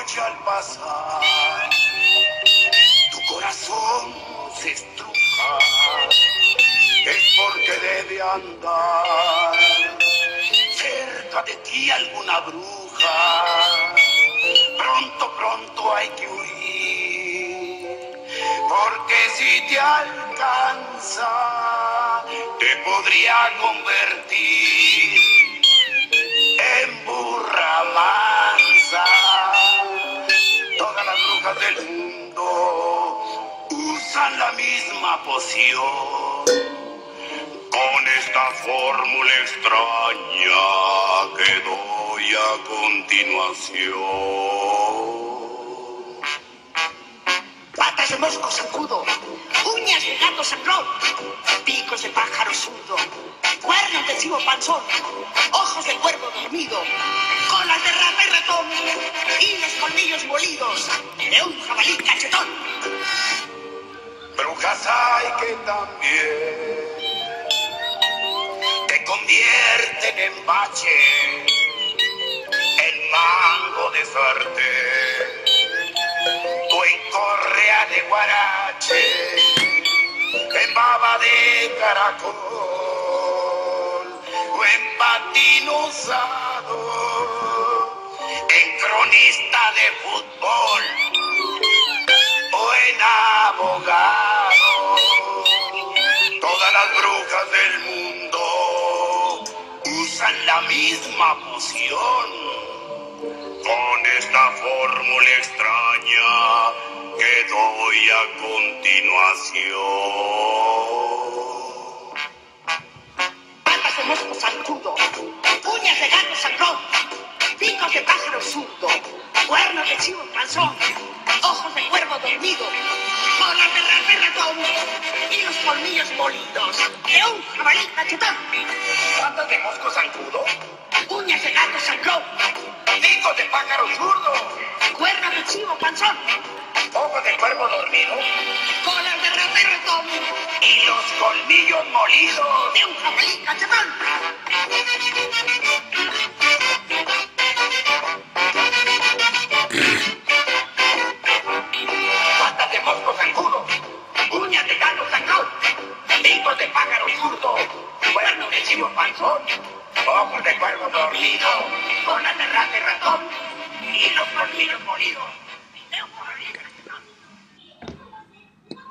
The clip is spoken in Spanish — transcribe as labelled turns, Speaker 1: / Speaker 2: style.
Speaker 1: alcanza. Tu corazón se estruja, es porque debe andar cerca de ti alguna bruja. Pronto, pronto hay que huir, porque si te alcanza, te podría convertir del mundo usan la misma poción. Con esta fórmula extraña que doy a continuación.
Speaker 2: patas de mosco zancudo, uñas de gato sangrón, picos de pájaro zurdo, cuernos de chivo panzón, ojos de cuervo dormido, colas de y los colmillos molidos de un jabalí cachetón.
Speaker 1: Brujas hay que también te convierten en bache, en mango de sartén, o en correa de guarache, en baba de caracol, o en patín usado, cronista de fútbol o en abogado. Todas las brujas del mundo usan la misma poción. Con esta fórmula extraña que doy a continuación.
Speaker 2: De pájaro zurdo, cuernos de chivo panzón, ojos de cuervo dormido, colas de rata y ratón y los colmillos molidos de un jabalí cachetón.
Speaker 1: ¿Patas de mosco zancudo?
Speaker 2: Uñas de gato sangrón,
Speaker 1: ¿Picos de pájaro zurdo?
Speaker 2: cuernos de chivo panzón,
Speaker 1: ¿Ojos de cuervo dormido?
Speaker 2: colas de rata y ratón
Speaker 1: ¿Y los colmillos molidos?
Speaker 2: de un jabalí cachetón.
Speaker 1: Bueno, decimos panzón, ojos de cuervo dormido, con aterraje ratón y los colmillos moridos.